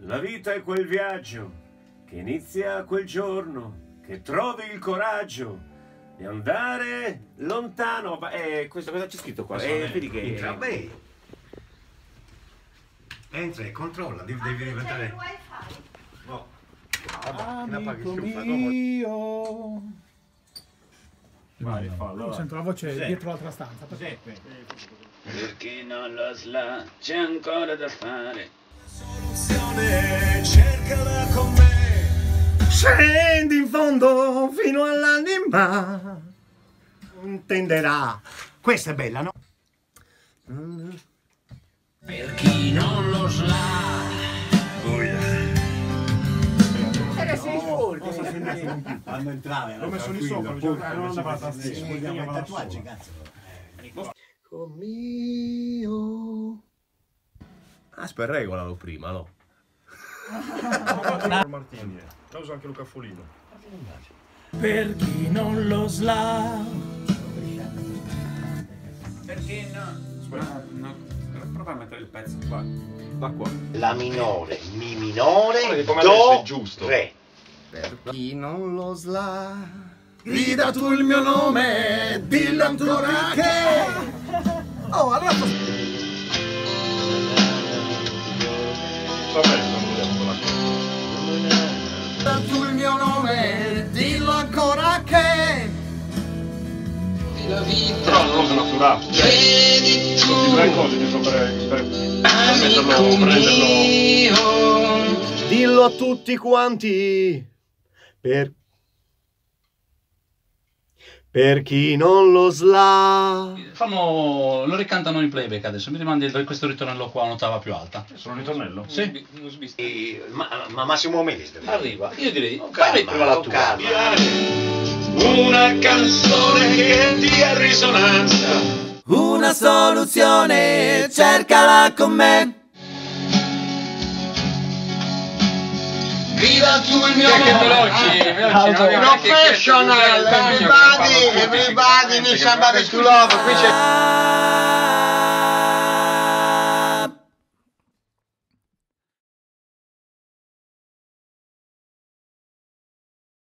La vita è quel viaggio che inizia quel giorno che trovi il coraggio di andare lontano. Ma eh, questo cosa c'è scritto qua? Eh, vedi che. Entra, beh. Entra e controlla, devi, devi diventare... Amico mio. Vai, fallo. Vai. sento la voce Giuseppe. dietro l'altra stanza. perché- Per chi non lo sa, c'è ancora da fare. Cercala con me. Scendi in fondo fino all'anima. Intenderà. Questa è bella, no? Per chi non lo sa. Quando entravi, L'ho messo lì sopra, diciamo, non andava la tastiera. i tatuaggi, cazzo. Amico mio. Aspetta, regolalo prima, no? Martini, la usa anche Luca Folino. Per chi non lo sa. Perché no? Aspetta. no. Prova a mettere il pezzo. Vai. Da qua. La minore, mi minore, è giusto. re. Per chi non lo sa, grida tu il mio nome, dillo ancora che... Oh, allora... Va bene, non vogliamo quella cosa. Grida tu il mio nome, dillo ancora che... La vita. Però non cosa naturale. Vedi tu. Questi tre cose giusto per, per, metterlo, prenderlo. mio. Dillo a tutti quanti, per... Per chi non lo sa... Fanno, lo ricantano in playback adesso, mi rimandi il- questo ritornello qua a un'ottava più alta. Sono un ritornello? Sì, Eh, Ma, ma Massimo Melis arriva. Io direi, fai calma, prima la con tua. calma. Una canzone che dia risonanza. Una soluzione, cercala con me. Grida tu il mio Che nome. veloci, veloci. Professional, everybody, everybody needs somebody to love. Qui c'è...